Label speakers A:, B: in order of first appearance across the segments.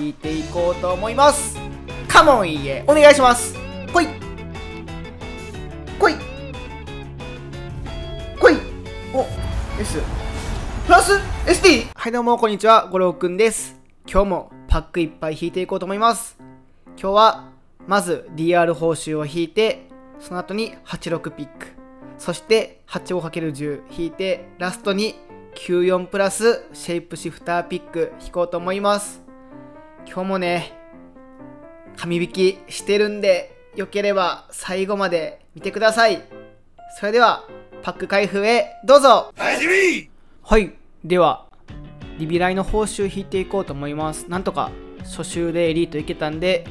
A: 引いていこうと思います。カモンいいえお願いします。来い。来い。来い。お S プラス SD はいどうもこんにちは。五郎くんです。今日もパックいっぱい引いていこうと思います。今日はまず DR 報酬を引いてその後に86ピック。そして8をかける10引いてラストに94プラスシェイプシフターピック引こうと思います。今日もね紙引きしてるんでよければ最後まで見てください。それではパック開封へどうぞ。はいではリビライの報酬引いていこうと思います。なんとか初週でエリートいけたんで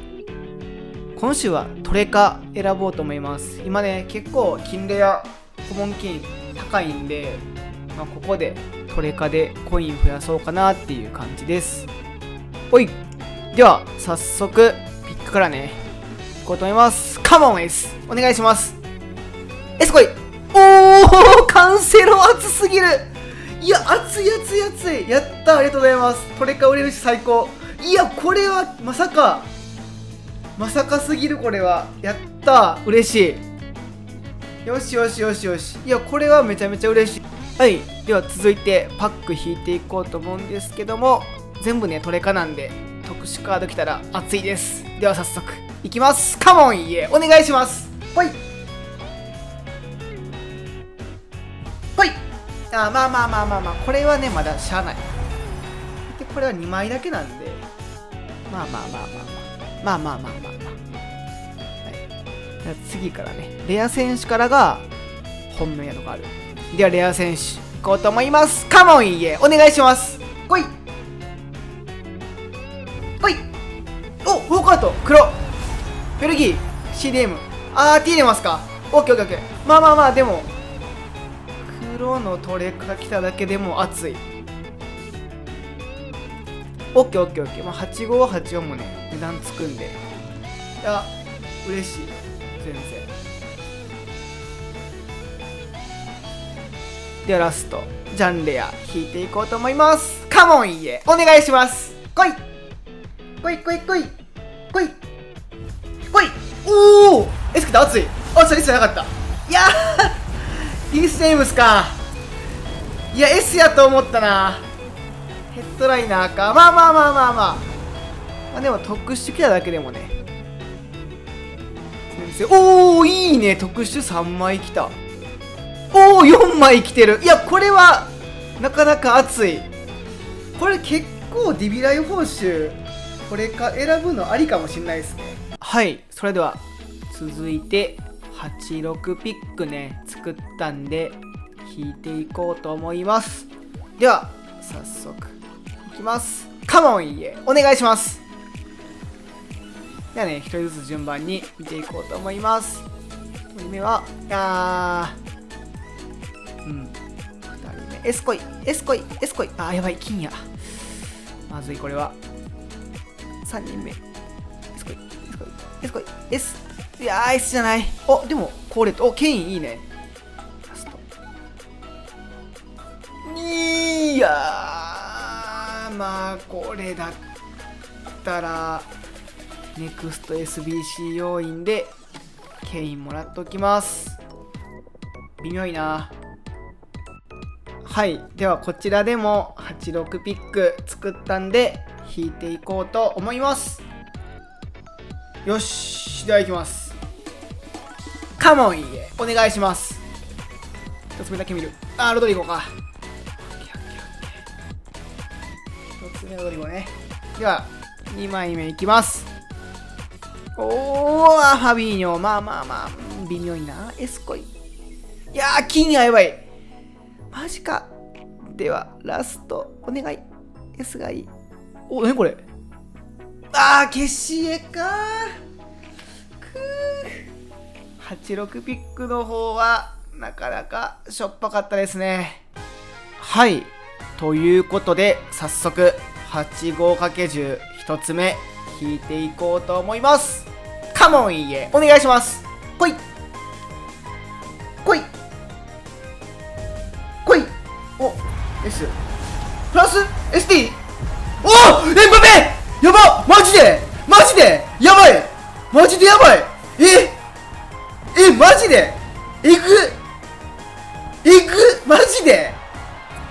A: 今週はトレカ選ぼうと思います。今ね結構金レアコモン金高いんで、まあ、ここでトレカでコイン増やそうかなっていう感じです。おいでは早速ピックからねいこうと思います。カモン S お願いします。S 来いおおカンセロ熱すぎる。いや熱い熱い熱い。やったありがとうございます。トレカ売れるし最高。いやこれはまさか。まさかすぎるこれは。やった嬉しい。よしよしよしよし。いやこれはめちゃめちゃ嬉しい。はい。では続いてパック引いていこうと思うんですけども全部ねトレカなんで。特殊カード来たら熱いです。では早速いきます。カモンいえお願いします。ほい。ほい。あまあまあまあまあまあこれはねまだしゃあない。でこれは2枚だけなんで。まあまあまあまあまあ。まあまあまあまあまあ、はい、次からねレア選手からが本命やとかある。ではレア選手いこうと思います。カモンいいえお願いします。来い来い。おウォークアウト黒。ベルギー CDM あー T 出ますか。オッケーオッケーオッケー。まあまあまあでも黒のトレカ来ただけでも熱い。オッケーオッケーオッケー、まあ、8584もね値段つくんで。いや嬉しい。全然。ではラスト。ジャンレア引いていこうと思います。カモンいいえお願いします。来い。来い来い来い。来い。来い。おおエスクって熱い。あっリスじゃなかった。いやー。リスネームスか。いや S やと思ったな。ヘッドライナーか。まあまあまあまあまあ。まあでも特殊来ただけでもね。おおいいね。特殊3枚来た。おお4枚来てる。いやこれはなかなか熱い。これ結構ディビライ報酬これか選ぶのありかもしれないですね。はいそれでは続いて86ピックね作ったんで引いていこうと思います。では早速いきます。カモンいいえお願いします。ではね1人ずつ順番に見ていこうと思います。1人目はいやうん。2人目エスコイエスコイエスコイ。あーやばい金や。まずいこれは。3人目。エスコイ。エスコイ。エス。コイ S いやー S じゃない。おでもコーレットおケインいいね。ラスト。いやーまあこれだったらネクスト SBC 要員でケインもらっておきます。微妙いな。はい。ではこちらでも86ピック作ったんで引いていこうと思います。よしではいきます。カモンいいえお願いします。一つ目だけ見る。あロドリゴか。一つ目ロドリゴね。では2枚目いきます。おおファビーニョ。まあまあまあ微妙いな。エスコイ。いやー金がやばい。マジか。ではラスト。お願い。S がいい。お何これ？あー消し絵かくー。86ピックの方はなかなかしょっぱかったですね。はい。ということで早速 85×101 つ目引いていこうと思います。カモンいいえお願いします。来い。来い。来い。お S プラス？SD おエムバペやばマジでマジでやばいマジでやばい。ええマジでえぐえぐマジで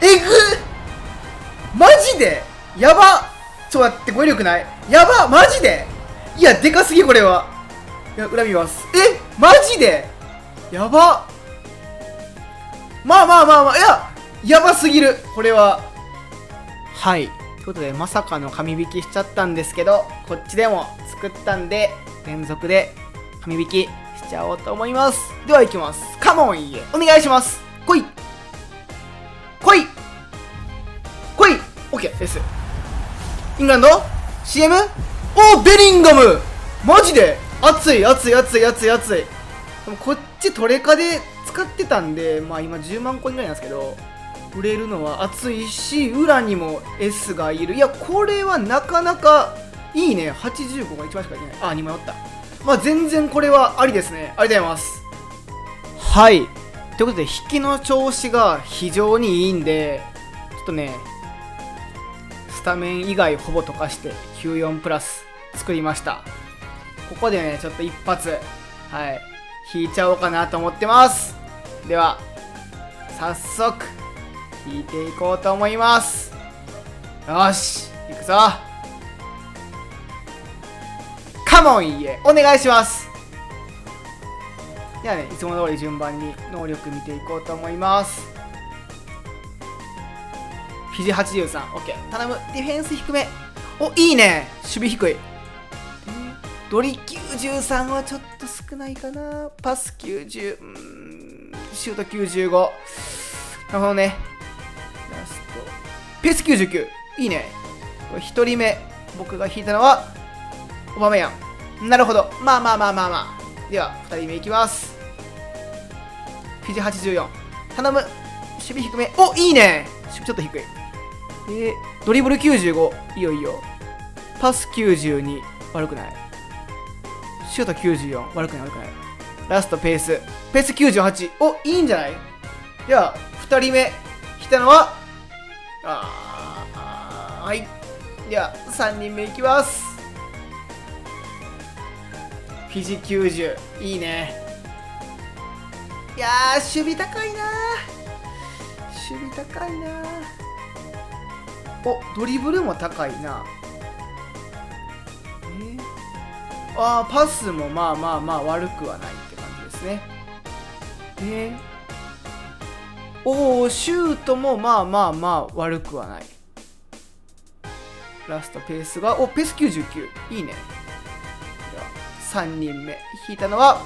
A: えぐマジでやばちょっと待って語彙力ない。やばマジで。いやでかすぎこれは。いや恨みます。えマジで。やば。まあまあまあまあいややばすぎるこれは。はい。ことでまさかの紙引きしちゃったんですけどこっちでも作ったんで連続で紙引きしちゃおうと思います。ではいきます。カモンいえお願いします。来い。来い。来い。OK です。イングランド ?CM? おベリンガム。マジで？熱い熱い熱い熱い熱い。でもこっちトレカで使ってたんでまあ今10万個ぐらいなんですけど売れるのは熱いし裏にも S がいる。いやこれはなかなかいいね。85が一番しかいけない。あ2枚おった。まあ全然これはありですね。ありがとうございます。はい。ということで引きの調子が非常にいいんでちょっとねスタメン以外ほぼ溶かして94プラス作りました。ここでねちょっと一発はい引いちゃおうかなと思ってます。では早速。引いていこうと思います。よしいくぞ。カモンいえお願いします。ではねいつも通り順番に能力見ていこうと思います。肘83オッケー頼む。ディフェンス低め。おいいね。守備低い。ドリ93はちょっと少ないかな。パス90うんシュート95なるほどね。ペース99いいね。1人目僕が引いたのはオバメヤンなるほど。まあまあまあまあまあ。では2人目いきます。フィジ84頼む。守備低め。おいいね。守備ちょっと低い。えー、ドリブル95いいよいいよ。パス92悪くない。シュート94悪くない悪くない。ラストペース。ペース98おいいんじゃない？では2人目。来たのはあーはい。では3人目いきます。フィジ90いいね。いやー守備高いな守備高いなおドリブルも高いな。えー、あーパスもまあまあまあ悪くはないって感じですね。えー、おおシュートもまあまあまあ悪くはない。ラストペースがおペース99いいね。では3人目。引いたのは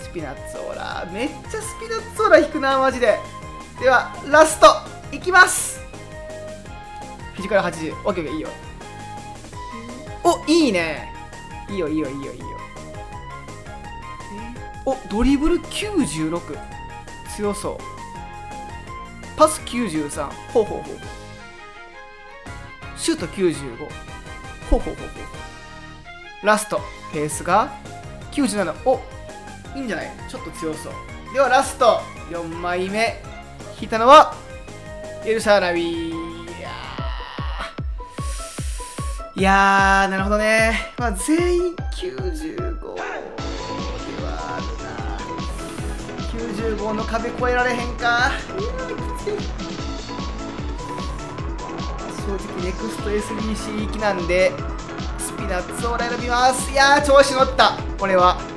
A: スピナッツオーラめっちゃスピナッツオーラ引くなマジで。ではラストいきます。フィジカル80オッケーいいよ。おいいね。いいよいいよいいよいいよ。おドリブル96強そう。パス93ほうほうほう。シュート95ほうほうほうほう。ラスト。ペースが97おいいんじゃない？ちょっと強そう。ではラスト。4枚目。引いたのはエルシャーラビー。いやーなるほどね。まあ全員95 25の壁越えられへんか。正直ネクスト SBC 行きなんでスピナッツを選びます。いや調子乗った。これは。